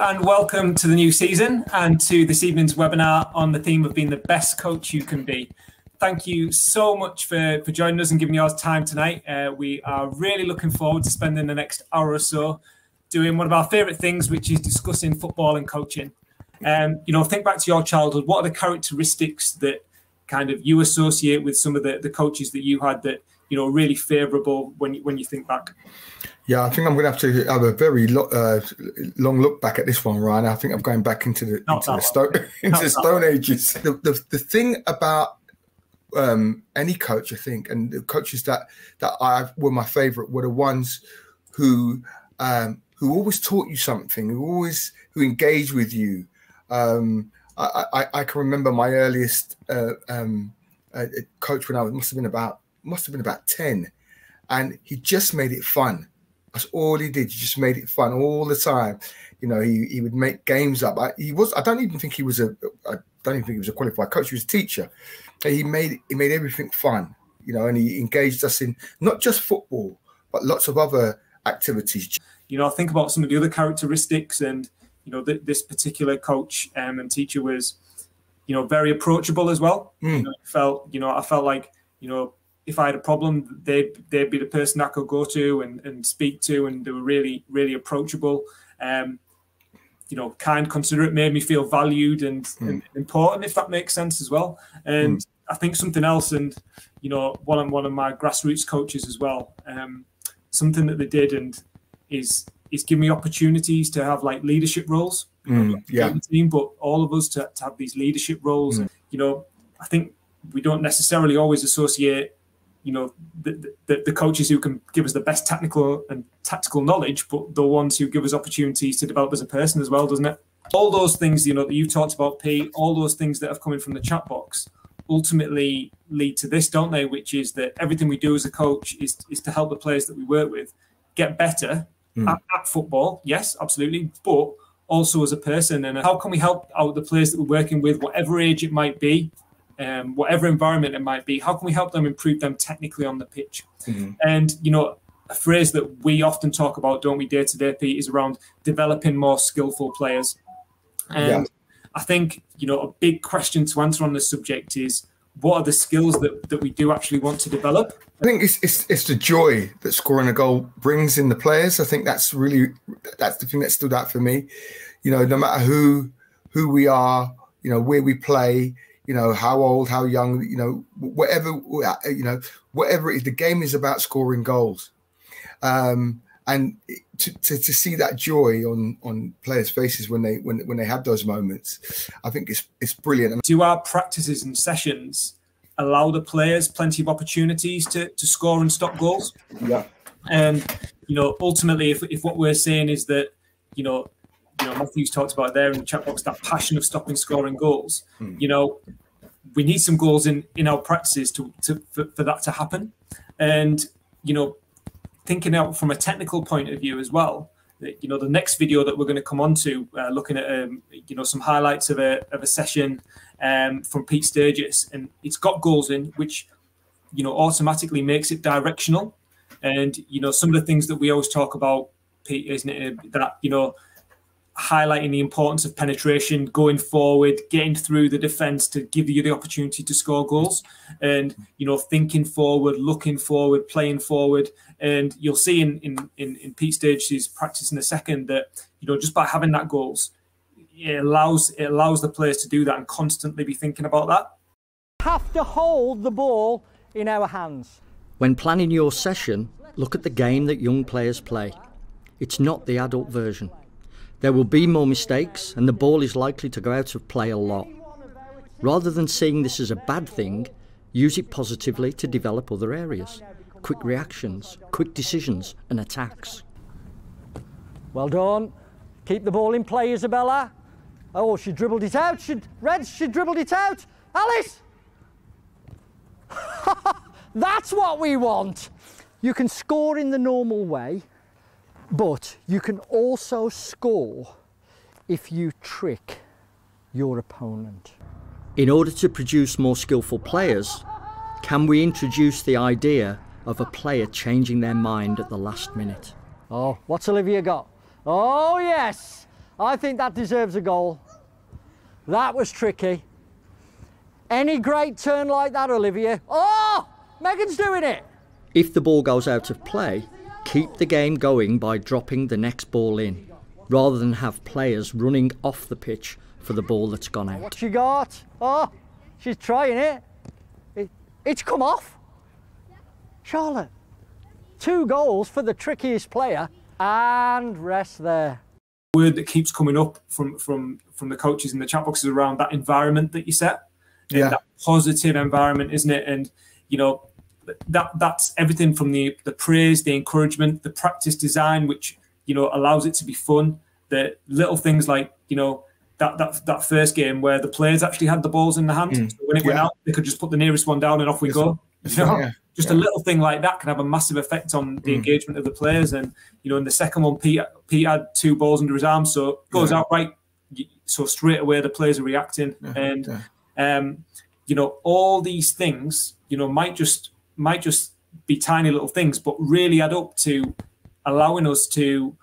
And welcome to the new season and to this evening's webinar on the theme of being the best coach you can be. Thank you so much for, for joining us and giving us time tonight. Uh, we are really looking forward to spending the next hour or so doing one of our favourite things, which is discussing football and coaching. Um, you know, think back to your childhood. What are the characteristics that kind of you associate with some of the, the coaches that you had that you know really favourable when you, when you think back? Yeah, I think I'm going to have to have a very lo- uh, long look back at this one, Ryan. I think I'm going back into the Not into the stone into the Stone Ages. The, the, the thing about um, any coach, I think, and the coaches that that I were my favourite were the ones who um, who always taught you something, who always who engaged with you. Um, I, I, I, can remember my earliest uh, um, uh, coach when I was must have been about must have been about ten, and he just made it fun that's all he did. He just made it fun all the time. You know, he, he would make games up. I, he was. I don't even think he was a. I don't even think he was a qualified coach. He was a teacher. He made he made everything fun. You know, and he engaged us in not just football, but lots of other activities. You know, I think about some of the other characteristics, and you know, th- this particular coach um, and teacher was, you know, very approachable as well. Mm. You know, felt, you know, I felt like, you know, if I had a problem, they'd they'd be the person I could go to and, and speak to, and they were really really approachable. Um, you know, kind, considerate, made me feel valued and, mm. and important, if that makes sense as well. And mm. I think something else, and you know, one of one of my grassroots coaches as well. Um, something that they did and is is give me opportunities to have like leadership roles. Mm, yeah. Team, but all of us to, to have these leadership roles. And, you know, I think we don't necessarily always associate you know the, the, the, coaches who can give us the best technical and tactical knowledge, but the ones who give us opportunities to develop as a person as well, doesn't it? All those things, you know, that you talked about, Pete, all those things that have come in from the chat box ultimately lead to this, don't they? Which is that everything we do as a coach is is to help the players that we work with get better mm. at, at football. Yes, absolutely, but also as a person. And how can we help out the players that we're working with, whatever age it might be, um, whatever environment it might be, how can we help them improve them technically on the pitch? Mm-hmm. And, you know, a phrase that we often talk about, don't we, day to day, Pete, is around developing more skillful players. And yeah. I think, you know, a big question to answer on this subject is what are the skills that, that we do actually want to develop? I think it's, it's it's the joy that scoring a goal brings in the players. I think that's really that's the thing that stood out for me. You know, no matter who who we are, you know, where we play, you know how old how young you know whatever you know whatever it is the game is about scoring goals. Um and to, to, to, see that joy on on players faces when they when, when they have those moments i think it's it's brilliant. Do our practices and sessions allow the players plenty of opportunities to to score and stop goals? Yeah. And you know ultimately if, if what we're saying is that you know you know, Matthew's talked about there in the chat box that passion of stopping scoring goals. Hmm. You know, we need some goals in in our practices to, to for, for, that to happen, and you know, thinking out from a technical point of view as well. You know, the next video that we're going to come on to, uh, looking at um, you know some highlights of a of a session um, from Pete Sturgis, and it's got goals in, which you know automatically makes it directional. And you know, some of the things that we always talk about, Pete, isn't it? That you know, highlighting the importance of penetration, going forward, getting through the defence to give you the opportunity to score goals, and you know thinking forward, looking forward, playing forward, and you'll see in in in, in Pete Sturgis's practice in a second that you know just by having that goals, it allows it allows the players to do that and constantly be thinking about that. Have to hold the ball in our hands. When planning your session, look at the game that young players play. It's not the adult version. There will be more mistakes, and the ball is likely to go out of play a lot. Rather than seeing this as a bad thing, use it positively to develop other areas. Quick reactions, quick decisions, and attacks. Well done. Keep the ball in play, Isabella. Oh, she dribbled it out. She, Red, she dribbled it out. Alice! That's what we want. You can score in the normal way, but you can also score if you trick your opponent. In order to produce more skillful players, can we introduce the idea of a player changing their mind at the last minute? Oh, what's Olivia got? Oh, yes! I think that deserves a goal. That was tricky. Any great turn like that, Olivia? Oh, Megan's doing it. If the ball goes out of play, keep the game going by dropping the next ball in, rather than have players running off the pitch for the ball that's gone out. What she got? Oh, she's trying it. it it's come off. Charlotte, two goals for the trickiest player and rest there. Word that keeps coming up from from from the coaches in the chat boxes around that environment that you set, yeah, that positive environment, isn't it? And you know that that's everything from the the praise, the encouragement, the practice design, which you know allows it to be fun. The little things like you know that that that first game where the players actually had the balls in the hand. Mm. So when it yeah. went out, they could just put the nearest one down and off we go. You know? yeah just yeah. a little thing like that can have a massive effect on the mm. engagement of the players. And you know, in the second one, Pete, Pete had two balls under his arm, so goes out right. So straight away, the players are reacting, and um, you know, all these things, you know, might just might just be tiny little things, but really add up to allowing us to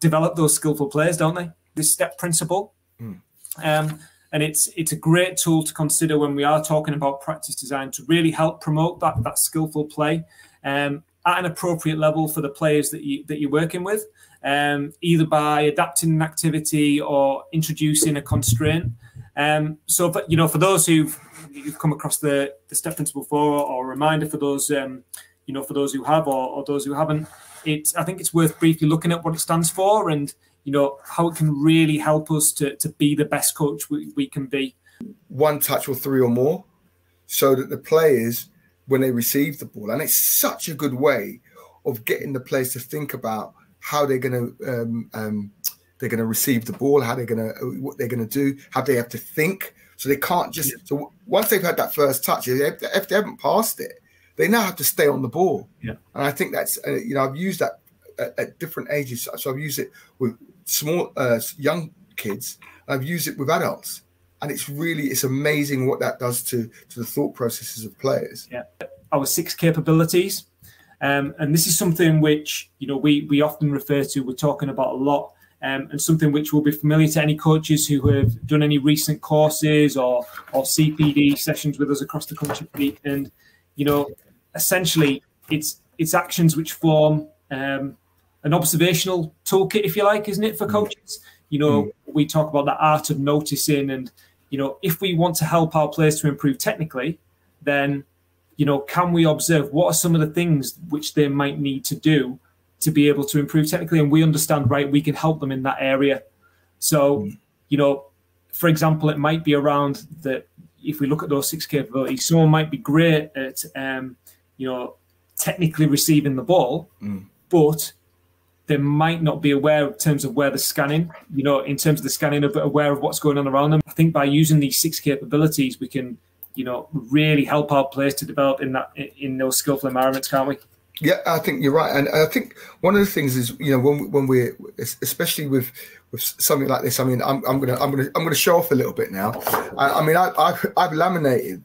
develop those skillful players, don't they? This step principle. Mm. Um, and it's it's a great tool to consider when we are talking about practice design to really help promote that that skillful play um, at an appropriate level for the players that you that you're working with, um, either by adapting an activity or introducing a constraint. Um, so, for, you know, for those who've you've come across the the step principle before, or a reminder for those um, you know for those who have or, or those who haven't, it's I think it's worth briefly looking at what it stands for and you know, how it can really help us to, to be the best coach we, we can be. One touch or three or more, so that the players, when they receive the ball, and it's such a good way of getting the players to think about how they're going to um, um, they're going to receive the ball, how they're going to what they're going to do, how they have to think. So they can't just. Yeah. So once they've had that first touch, if they, if they haven't passed it, they now have to stay on the ball. Yeah. And I think that's uh, you know I've used that at, at, different ages. So I've used it with small, uh, young kids. I've used it with adults, and it's really it's amazing what that does to to the thought processes of players. Yeah, our six capabilities, um, and this is something which you know we we often refer to. We're talking about a lot. Um, and something which will be familiar to any coaches who have done any recent courses or or CPD sessions with us across the country. And you know, essentially, it's it's actions which form um, an observational toolkit, if you like, isn't it, for mm. coaches? You know, mm. we talk about the art of noticing, and you know, if we want to help our players to improve technically, then you know, can we observe what are some of the things which they might need to do to be able to improve technically, and we understand, right, we can help them in that area. So, mm. you know, for example, it might be around that if we look at those six capabilities, someone might be great at, um, you know, technically receiving the ball, mm. but they might not be aware in terms of where the scanning, you know, in terms of the scanning, but aware of what's going on around them. I think by using these six capabilities, we can, you know, really help our players to develop in that in those skillful environments, can't we? Yeah, I think you're right, and I think one of the things is, you know, when when we're especially with with something like this. I mean, I'm, I'm gonna I'm gonna I'm gonna show off a little bit now. I, I mean, I, I've, I've laminated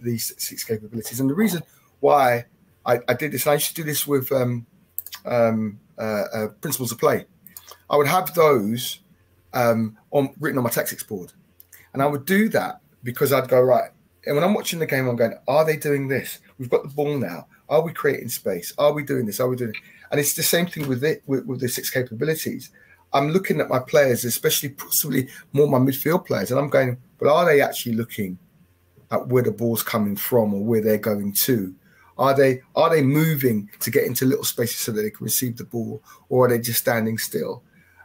these six capabilities, and the reason why I, I did this, I used to do this with um, um, uh, uh, principles of play. I would have those um, on written on my tactics board, and I would do that because I'd go right. And when I'm watching the game, I'm going, "Are they doing this? We've got the ball now. Are we creating space? Are we doing this? Are we doing?" It? And it's the same thing with it with, with the six capabilities. I'm looking at my players, especially possibly more my midfield players, and I'm going, "But are they actually looking at where the ball's coming from or where they're going to?" Are they are they moving to get into little spaces so that they can receive the ball, or are they just standing still?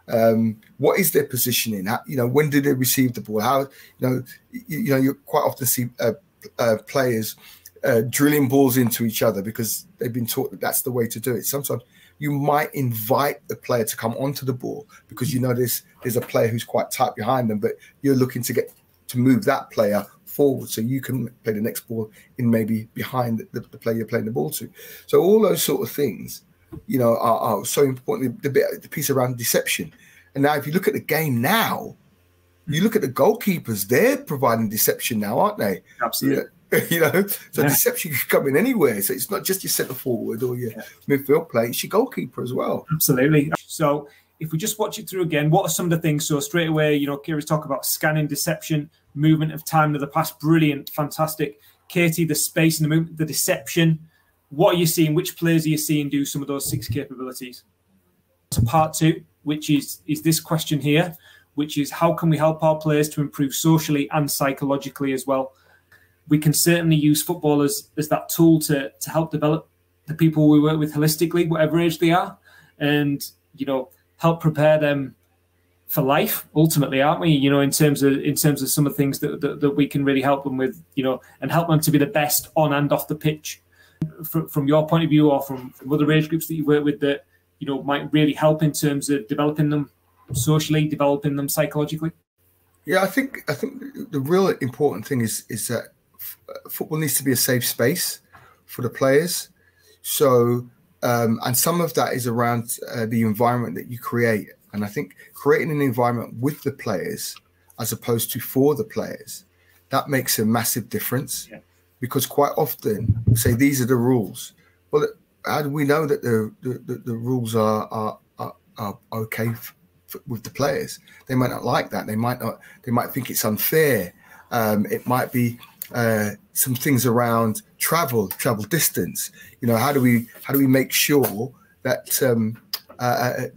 Um, what is their positioning? How, you know, when did they receive the ball? How you know you, you know you quite often see uh, uh, players uh, drilling balls into each other because they've been taught that that's the way to do it. Sometimes you might invite the player to come onto the ball because you know there's there's a player who's quite tight behind them, but you're looking to get to move that player forward so you can play the next ball in maybe behind the, the player you're playing the ball to. So all those sort of things, you know, are, are so important. The, bit, the piece around deception. And now if you look at the game now, you look at the goalkeepers, they're providing deception now, aren't they? Absolutely. You know, so yeah. deception can come in anywhere. So it's not just your centre forward or your yeah. midfield play; it's your goalkeeper as well. Absolutely. So if we just watch it through again, what are some of the things? So straight away, you know, Kira's talk about scanning, deception, movement of time to the past, brilliant, fantastic. Katie, the space and the movement, the deception. What are you seeing? Which players are you seeing do some of those six capabilities? To part two, which is is this question here, which is how can we help our players to improve socially and psychologically as well? We can certainly use football as, as that tool to to help develop the people we work with holistically, whatever age they are, and you know help prepare them for life ultimately aren't we? You know in terms of in terms of some of the things that, that, that we can really help them with you know and help them to be the best on and off the pitch. From, from your point of view or from, from other age groups that you work with that you know might really help in terms of developing them socially developing them psychologically? Yeah i think i think the real important thing is is that football needs to be a safe space for the players so um, and some of that is around uh, the environment that you create and I think creating an environment with the players as opposed to for the players, that makes a massive difference. Yeah. Because quite often, say these are the rules. Well, how do we know that the the, the, rules are are, are, are okay f- f- with the players? They might not like that. They might not. They might think it's unfair. Um, it might be uh, some things around travel, travel distance. You know, how do we how do we make sure that um, uh,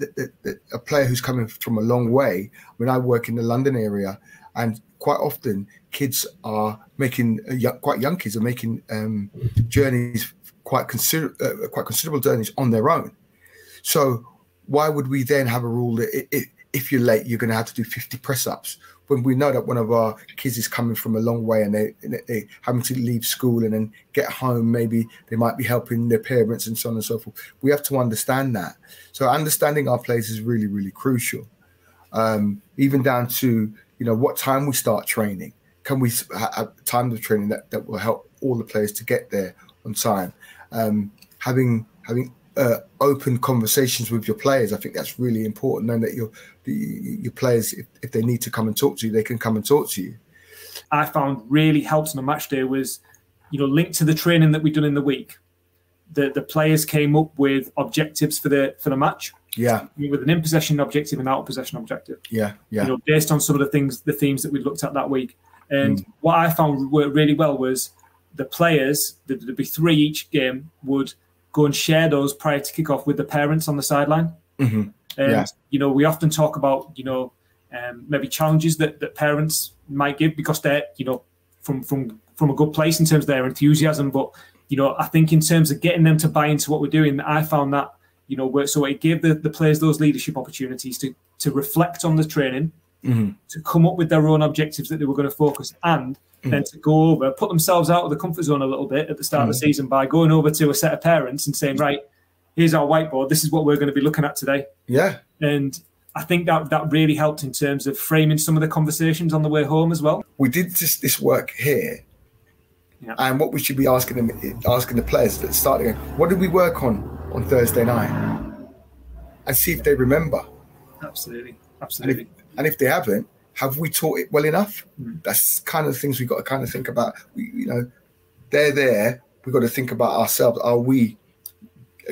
uh a player who's coming from a long way. Mean, I work in the London area, and quite often kids are making uh, quite young kids are making um, journeys quite consider uh, quite considerable journeys on their own. So why would we then have a rule that it, it, if you're late, you're going to have to do 50 press ups when we know that one of our kids is coming from a long way and they they having to leave school and then get home, maybe they might be helping their parents and so on and so forth. We have to understand that. So understanding our place is really really crucial. Um, even down to you know what time we start training. Can we have time of training that, that will help all the players to get there on time? Um, having having uh, open conversations with your players. I think that's really important. Knowing that your your players, if, if, they need to come and talk to you, they can come and talk to you. I found really helped on a match day was, you know, linked to the training that we've done in the week. The the players came up with objectives for the for the match. Yeah, with an in possession objective and out of possession objective. Yeah, yeah. You know, based on some of the things, the themes that we looked at that week. And mm. what I found worked really well was the players. There'd be three each game would go and share those prior to kickoff with the parents on the sideline. Mm-hmm. And yeah. you know, we often talk about you know um, maybe challenges that, that parents might give because they're you know from from from a good place in terms of their enthusiasm. But you know, I think in terms of getting them to buy into what we're doing, I found that you know so it gave the, the players those leadership opportunities to to reflect on the training, mm-hmm. to come up with their own objectives that they were going to focus and mm. then to go over, put themselves out of the comfort zone a little bit at the start mm. of the mm. season by going over to a set of parents and saying, right, here's our whiteboard. This is what we're going to be looking at today. Yeah. And I think that that really helped in terms of framing some of the conversations on the way home as well. We did this, this work here. Yeah. And what we should be asking them, asking the players that the start again, what did we work on on Thursday night? And see if they remember. Absolutely. Absolutely. And if, they haven't, have we taught it well enough? Mm. That's kind of the things we've got to kind of think about. We, you know, they're there. We've got to think about ourselves. Are we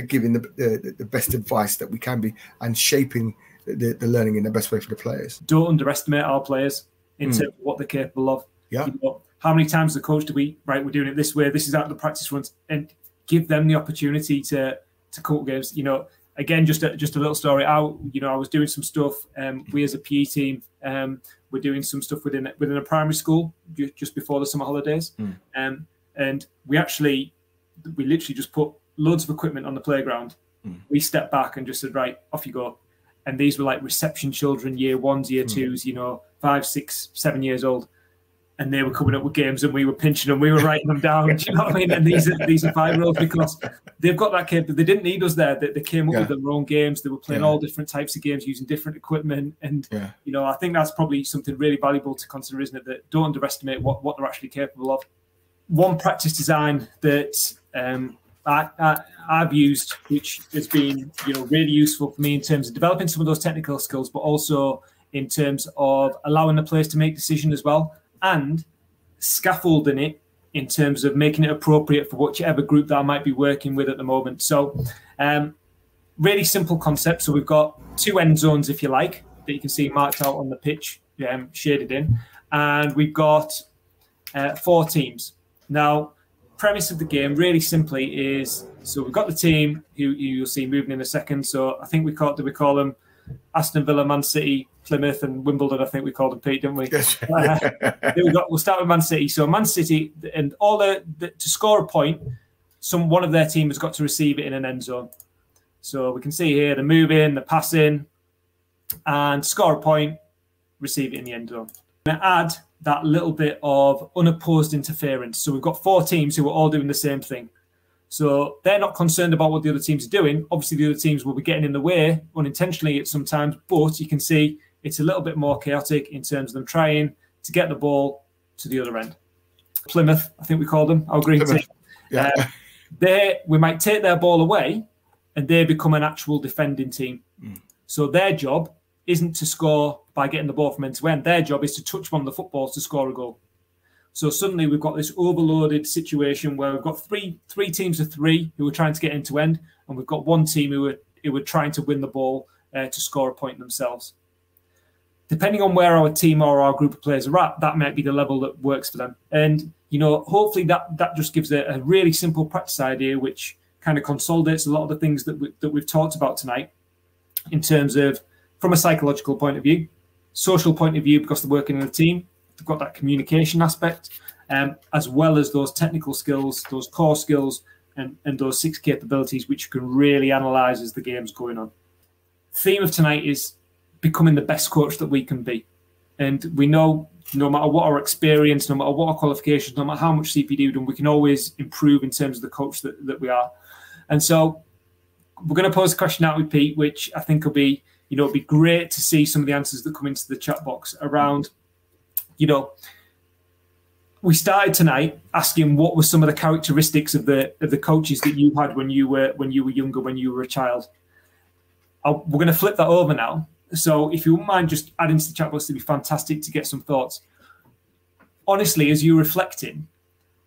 giving the, the, the best advice that we can be and shaping the, the, learning in the best way for the players? Don't underestimate our players in mm. terms of what they're capable of. Yeah. You know, how many times the coach do we right? We're doing it this way. This is out of the practice runs, and give them the opportunity to to coach games. You know, again, just a, just a little story. I, you know, I was doing some stuff. Um, we as a PE team, um, we're doing some stuff within within a primary school just before the summer holidays, mm. um, and we actually, we literally just put loads of equipment on the playground. Mm. We stepped back and just said, right, off you go. And these were like reception children, year ones, year mm. twos, you know, five, six, seven years old and they were coming up with games and we were pinching them, we were writing them down. do you know what I mean? And these are these are five year olds because they've got that capability. They didn't need us there. They, they came up yeah. with their own games. They were playing yeah. all different types of games using different equipment. And yeah. you know, I think that's probably something really valuable to consider, isn't it? That don't underestimate what, what they're actually capable of. One practice design that um, I, I, I've used, which has been you know really useful for me in terms of developing some of those technical skills, but also in terms of allowing the players to make decision as well and scaffolding it in terms of making it appropriate for whichever group that I might be working with at the moment. So, um, really simple concept. So we've got two end zones, if you like, that you can see marked out on the pitch, um, shaded in, and we've got uh, four teams. Now, premise of the game really simply is so we've got the team who, you'll see moving in a second. So I think we call do we call them Aston Villa, Man City, Plymouth, and Wimbledon. I think we called them Pete, didn't we? Yes. uh, we got, we'll start with Man City. So Man City and all the, the to score a point, some one of their team has got to receive it in an end zone. So we can see here the move in, the pass in, and score a point, receive it in the end zone. And add that little bit of unopposed interference. So we've got four teams who are all doing the same thing. So they're not concerned about what the other teams are doing. Obviously, the other teams will be getting in the way unintentionally at sometimes, but you can see it's a little bit more chaotic in terms of them trying to get the ball to the other end. Plymouth, I think we call them, our green team. Yeah. Uh, they we might take their ball away and they become an actual defending team. Mm. So their job isn't to score by getting the ball from end to end. Their job is to touch one of the footballs to score a goal. So suddenly we've got this overloaded situation where we've got three three teams of three who are trying to get end to end, and we've got one team who are who are trying to win the ball uh, to score a point themselves. Depending on where our team or our group of players are at, that might be the level that works for them. And you know, hopefully that that just gives a, a really simple practice idea, which kind of consolidates a lot of the things that we, that we've talked about tonight, in terms of from a psychological point of view, social point of view, because they're working in a team, they've got that communication aspect, um, as well as those technical skills, those core skills, and, and those six capabilities which you can really analyze as the game's going on. Theme of tonight is becoming the best coach that we can be. And we know no matter what our experience, no matter what our qualifications, no matter how much CPD we've done, we can always improve in terms of the coach that, that we are. And so we're going to pose a question out with Pete, which I think will be, you know, it'd be great to see some of the answers that come into the chat box around you know, we started tonight asking what were some of the characteristics of the of the coaches that you had when you were when you were younger, when you were a child. I'll, we're going to flip that over now. So if you wouldn't mind just adding to the chat box, it'd be fantastic to get some thoughts. Honestly, as you're reflecting,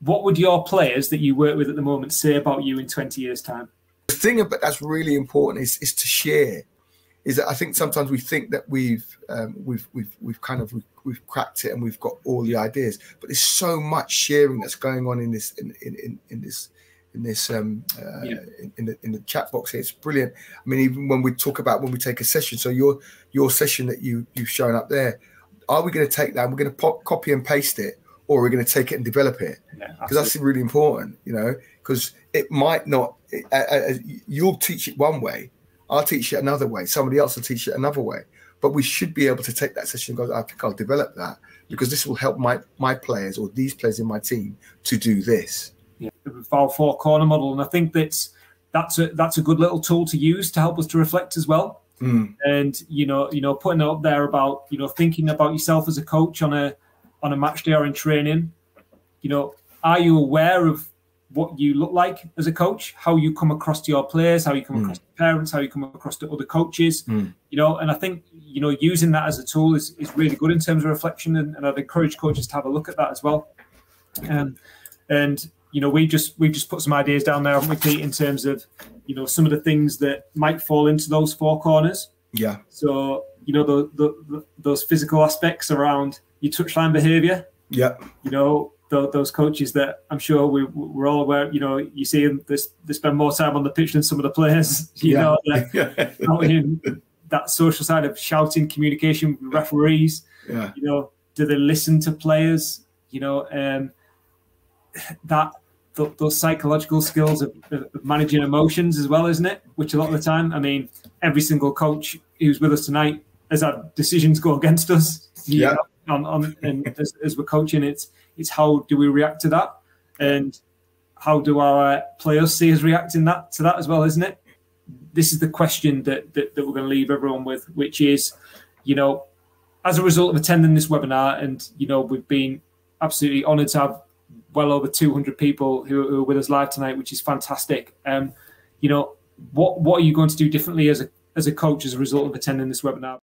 what would your players that you work with at the moment say about you in 20 years' time? The thing about that's really important is is to share. Is that I think sometimes we think that we've um, we've we've we've kind of we've we've cracked it and we've got all the ideas. But there's so much sharing that's going on in this in in, in, in this in this um uh, yeah. in, in, the in the chat box here. It's brilliant. I mean, even when we talk about when we take a session, so your your session that you you've shown up there, are we going to take that? And we're going to pop, copy and paste it, or we're we going to take it and develop it because yeah, that's really important. You know, because it might not. Uh, uh, you'll teach it one way. I'll teach it another way. Somebody else will teach it another way. But we should be able to take that session and go, I think I'll develop that because this will help my my players or these players in my team to do this. Yeah, our four corner model, and I think that's that's a that's a good little tool to use to help us to reflect as well. Mm. And you know, you know, putting it up there about you know thinking about yourself as a coach on a on a match day or in training. You know, are you aware of what you look like as a coach, how you come across to your players, how you come mm. across to parents, how you come across to other coaches, mm. you know, and I think, you know, using that as a tool is, is really good in terms of reflection. And, and I'd encourage coaches to have a look at that as well. Um, and, you know, we just, we've just put some ideas down there, haven't we, Pete, in terms of, you know, some of the things that might fall into those four corners. Yeah. So, you know, the, the, the those physical aspects around your touchline behavior. Yeah. You know, those coaches that I'm sure we, we're all aware. You know, you see them they, they spend more time on the pitch than some of the players. You yeah. know, in that social side of shouting, communication with referees. Yeah. You know, do they listen to players? You know, um, that those psychological skills of, of, managing emotions as well, isn't it? Which a lot of the time, I mean, every single coach who's with us tonight has had decisions go against us. Yeah. Know, on, on and as, as we're coaching, it's it's how do we react to that, and how do our players see us reacting that to that as well, isn't it? This is the question that, that, that we're going to leave everyone with, which is, you know, as a result of attending this webinar, and you know, we've been absolutely honoured to have well over 200 people who, are with us live tonight, which is fantastic. Um, you know, what what are you going to do differently as a as a coach as a result of attending this webinar?